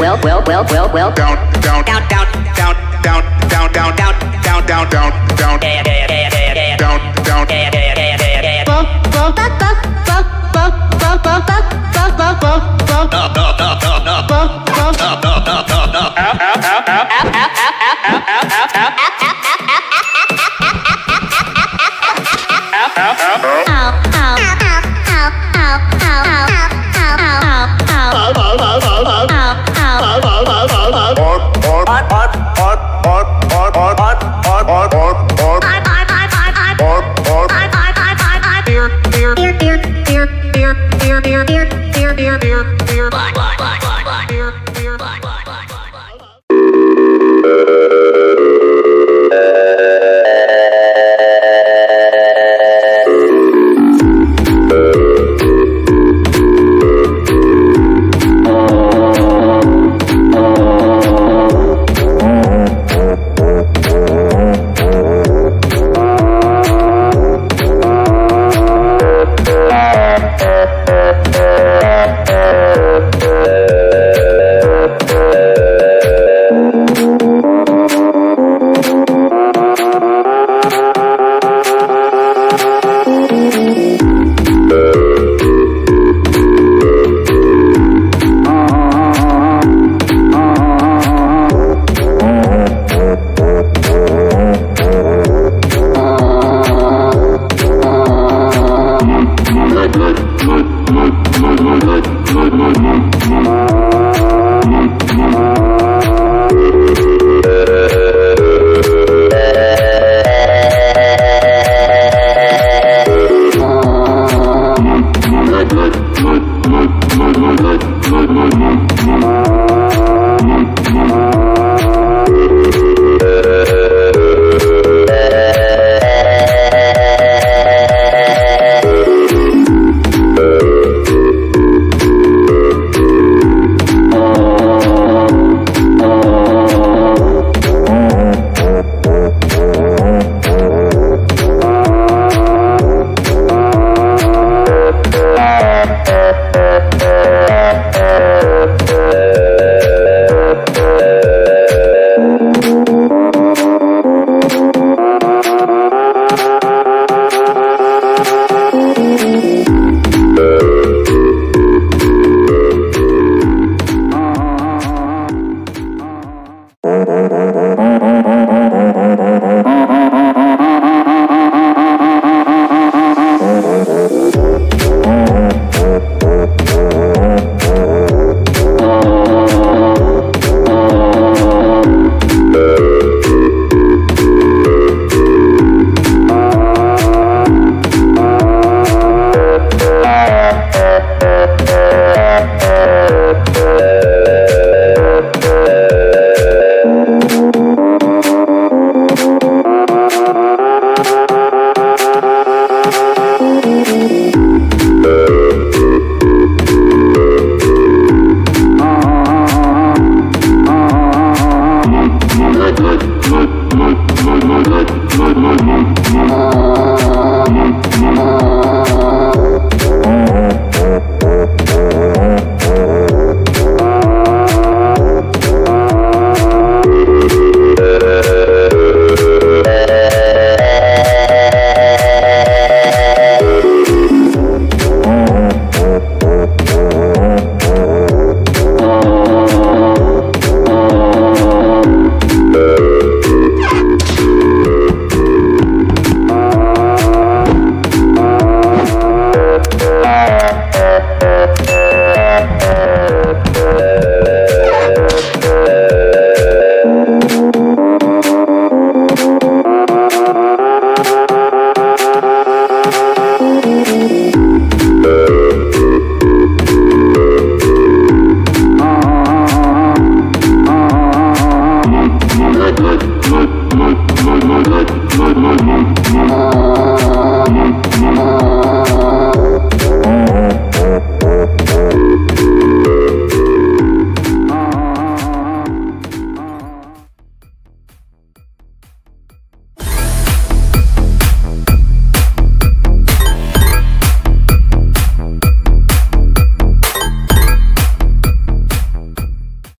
well, well, well, well, well, down, down, down, down.